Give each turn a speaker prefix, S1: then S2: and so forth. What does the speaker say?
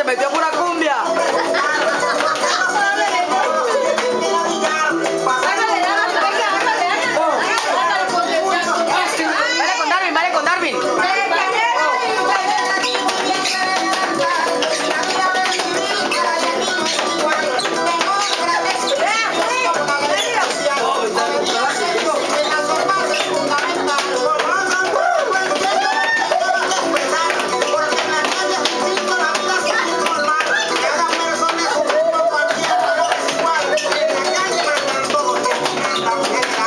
S1: se metió
S2: I can't.